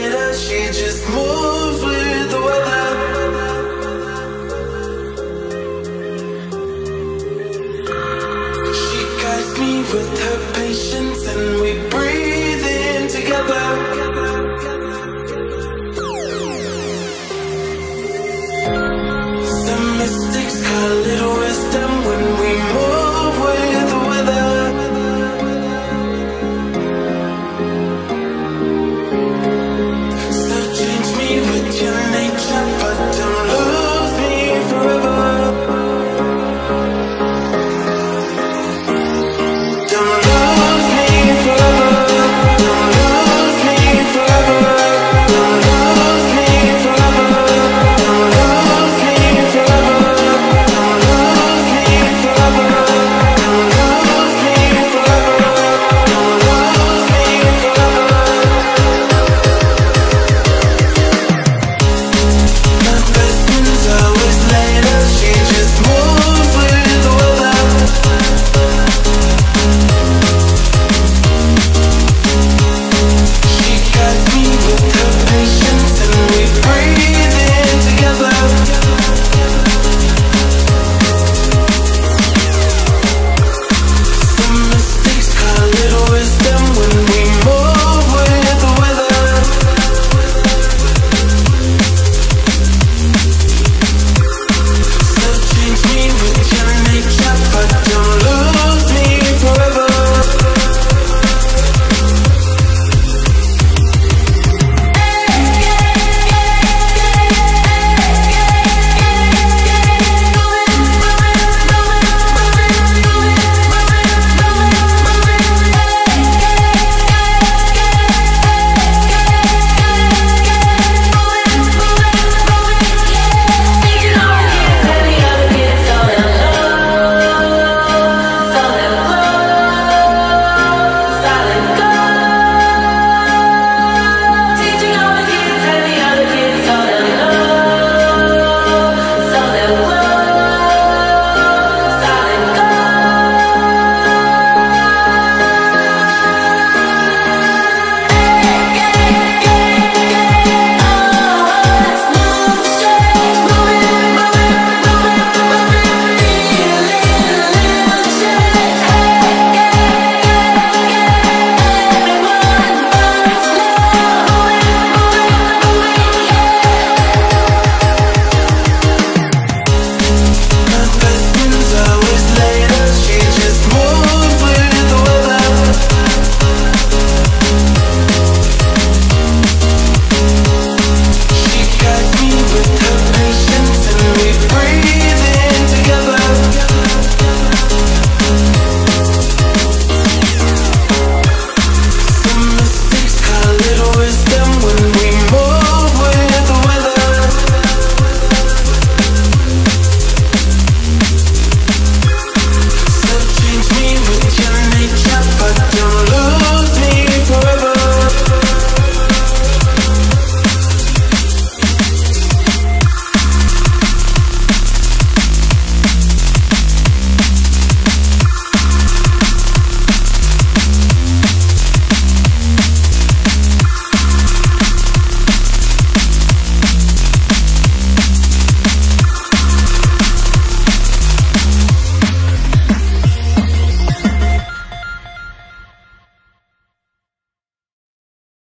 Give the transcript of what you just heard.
she just moves with the weather. She guides me with her patience, and we breathe in together. Some mystics call it